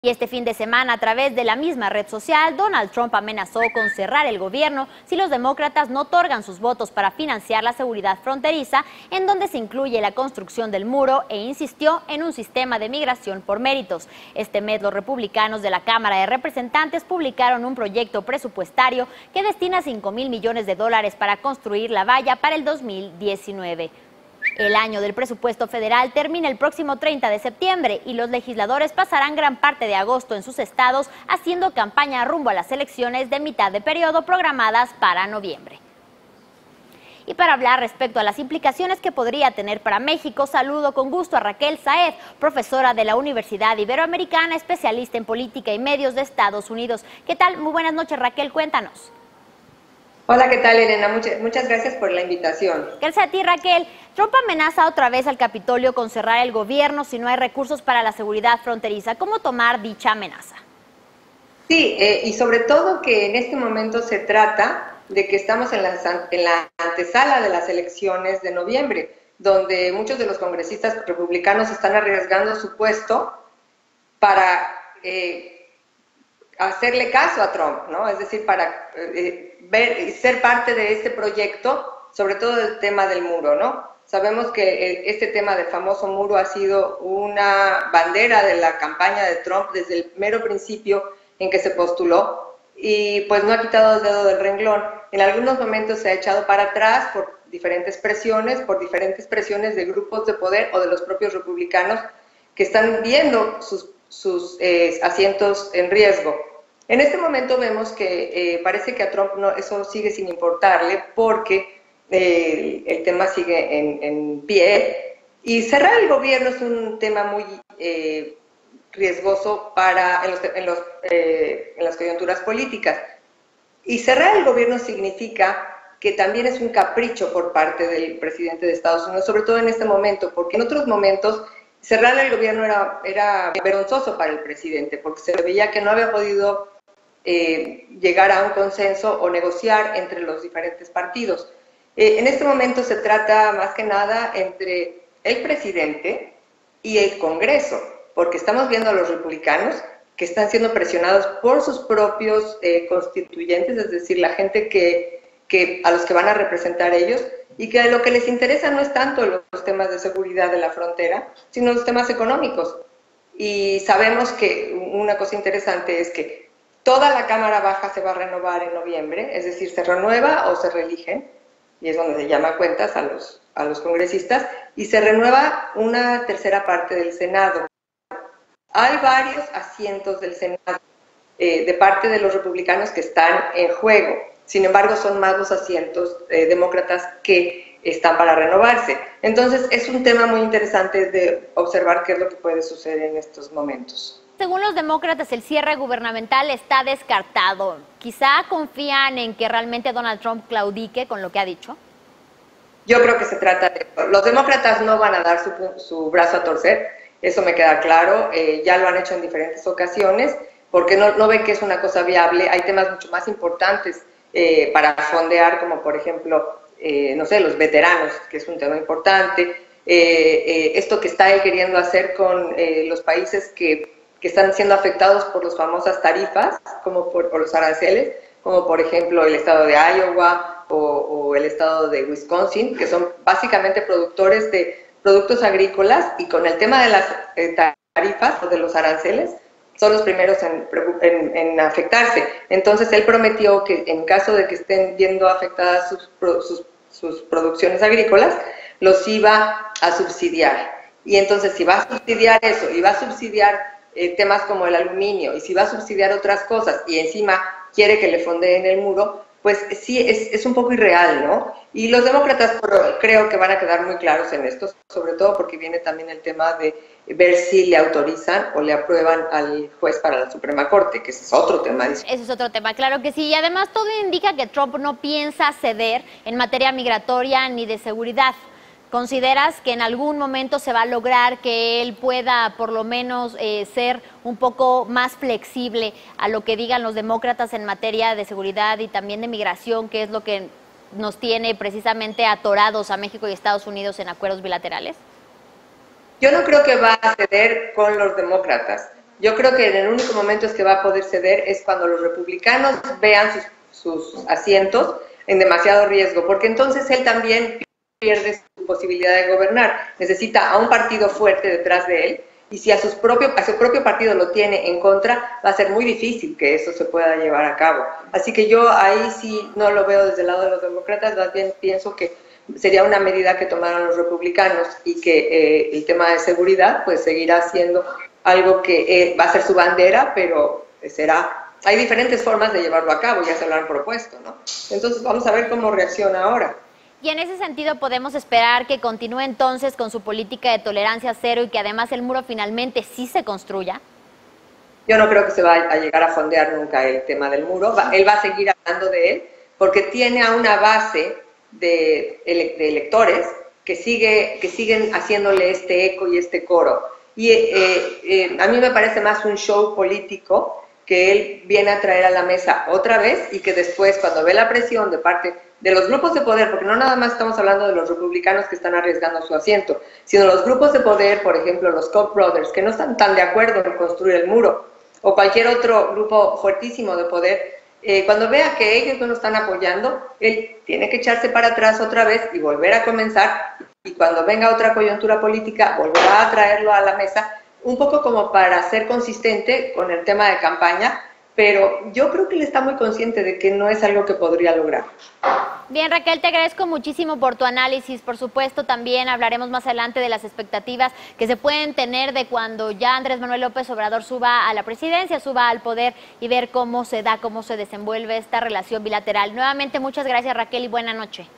Y este fin de semana, a través de la misma red social, Donald Trump amenazó con cerrar el gobierno si los demócratas no otorgan sus votos para financiar la seguridad fronteriza, en donde se incluye la construcción del muro, e insistió en un sistema de migración por méritos. Este mes, los republicanos de la Cámara de Representantes publicaron un proyecto presupuestario que destina 5 mil millones de dólares para construir la valla para el 2019. El año del presupuesto federal termina el próximo 30 de septiembre y los legisladores pasarán gran parte de agosto en sus estados haciendo campaña rumbo a las elecciones de mitad de periodo programadas para noviembre. Y para hablar respecto a las implicaciones que podría tener para México, saludo con gusto a Raquel Saez, profesora de la Universidad Iberoamericana, especialista en política y medios de Estados Unidos. ¿Qué tal? Muy buenas noches, Raquel, cuéntanos. Hola, ¿qué tal, Elena? Muchas, muchas gracias por la invitación. Gracias a ti, Raquel. Trump amenaza otra vez al Capitolio con cerrar el gobierno si no hay recursos para la seguridad fronteriza. ¿Cómo tomar dicha amenaza? Sí, eh, y sobre todo que en este momento se trata de que estamos en la, en la antesala de las elecciones de noviembre, donde muchos de los congresistas republicanos están arriesgando su puesto para eh, hacerle caso a Trump, ¿no? Es decir, para eh, ver ser parte de este proyecto, sobre todo el tema del muro, ¿no? Sabemos que eh, este tema del famoso muro ha sido una bandera de la campaña de Trump desde el mero principio en que se postuló y pues no ha quitado el dedo del renglón. En algunos momentos se ha echado para atrás por diferentes presiones, por diferentes presiones de grupos de poder o de los propios republicanos que están viendo sus, sus eh, asientos en riesgo. En este momento vemos que eh, parece que a Trump no, eso sigue sin importarle porque eh, el tema sigue en, pie y cerrar el gobierno es un tema muy eh, riesgoso para en, los, en, los, en las coyunturas políticas. Y cerrar el gobierno significa que también es un capricho por parte del presidente de Estados Unidos, sobre todo en este momento, porque en otros momentos cerrar el gobierno era, era vergonzoso para el presidente, porque se veía que no había podido eh, llegar a un consenso o negociar entre los diferentes partidos. Eh, en este momento se trata más que nada entre el presidente y el Congreso, porque estamos viendo a los republicanos que están siendo presionados por sus propios eh, constituyentes, es decir, la gente que, que, a los que van a representar ellos, y que lo que les interesa no es tanto los temas de seguridad de la frontera, sino los temas económicos. Y sabemos que una cosa interesante es que Toda la Cámara Baja se va a renovar en noviembre, es decir, se renueva o se reeligen, y es donde se llama cuentas a los, a los congresistas, y se renueva una tercera parte del Senado. Hay varios asientos del Senado eh, de parte de los republicanos que están en juego. Sin embargo, son más los asientos eh, demócratas que están para renovarse. Entonces, es un tema muy interesante de observar qué es lo que puede suceder en estos momentos. Según los demócratas, el cierre gubernamental está descartado. Quizá confían en que realmente Donald Trump claudique con lo que ha dicho. Yo creo que se trata de... Los demócratas no van a dar su, brazo a torcer, eso me queda claro. Eh, ya lo han hecho en diferentes ocasiones, porque no, ven que es una cosa viable. Hay temas mucho más importantes eh, para fondear, como por ejemplo, eh, no sé, los veteranos, que es un tema importante. esto que está él queriendo hacer con los países que que están siendo afectados por las famosas tarifas, como por, los aranceles, como por ejemplo el estado de Iowa o, el estado de Wisconsin, que son básicamente productores de productos agrícolas y con el tema de las eh, tarifas o de los aranceles, son los primeros en, afectarse. Entonces él prometió que en caso de que estén viendo afectadas sus, sus, sus producciones agrícolas, los iba a subsidiar. Y entonces si va a subsidiar eso y va a subsidiar eh, temas como el aluminio y si va a subsidiar otras cosas y encima quiere que le fondeen el muro, pues sí, es, es, un poco irreal, ¿no? Y los demócratas creo que van a quedar muy claros en esto, sobre todo porque viene también el tema de ver si le autorizan o le aprueban al juez para la Suprema Corte, que ese es otro tema. Ese es otro tema, claro que sí. Y además todo indica que Trump no piensa ceder en materia migratoria ni de seguridad. ¿Consideras que en algún momento se va a lograr que él pueda por lo menos eh, ser un poco más flexible a lo que digan los demócratas en materia de seguridad y también de migración, que es lo que nos tiene precisamente atorados a México y Estados Unidos en acuerdos bilaterales? Yo no creo que va a ceder con los demócratas. Yo creo que en el único momento es que va a poder ceder es cuando los republicanos vean sus, sus asientos en demasiado riesgo, porque entonces él también pierde su posibilidad de gobernar. Necesita a un partido fuerte detrás de él y si a, sus propio, a su propio partido lo tiene en contra, va a ser muy difícil que eso se pueda llevar a cabo. Así que yo ahí sí no lo veo desde el lado de los demócratas, más bien pienso que sería una medida que tomaran los republicanos y que eh, el tema de seguridad pues seguirá siendo algo que eh, va a ser su bandera, pero será... Hay diferentes formas de llevarlo a cabo, ya se lo han propuesto, ¿no? Entonces vamos a ver cómo reacciona ahora. Y en ese sentido podemos esperar que continúe entonces con su política de tolerancia cero y que además el muro finalmente sí se construya. Yo no creo que se vaya a llegar a fondear nunca el tema del muro. él va a seguir hablando de él porque tiene a una base de, electores que, sigue, que siguen haciéndole este eco y este coro. Y eh, eh, a mí me parece más un show político que él viene a traer a la mesa otra vez y que después, cuando ve la presión de parte de los grupos de poder, porque no nada más estamos hablando de los republicanos que están arriesgando su asiento, sino los grupos de poder, por ejemplo, los Koch brothers, que no están tan de acuerdo en construir el muro, o cualquier otro grupo fuertísimo de poder, eh, cuando vea que ellos no lo están apoyando, él tiene que echarse para atrás otra vez y volver a comenzar, y cuando venga otra coyuntura política, volverá a traerlo a la mesa un poco como para ser consistente con el tema de campaña, pero yo creo que él está muy consciente de que no es algo que podría lograr. Bien, Raquel, te agradezco muchísimo por tu análisis. Por supuesto, también hablaremos más adelante de las expectativas que se pueden tener de cuando ya Andrés Manuel López Obrador suba a la presidencia, suba al poder y ver cómo se da, cómo se desenvuelve esta relación bilateral. Nuevamente, muchas gracias, Raquel, y buena noche.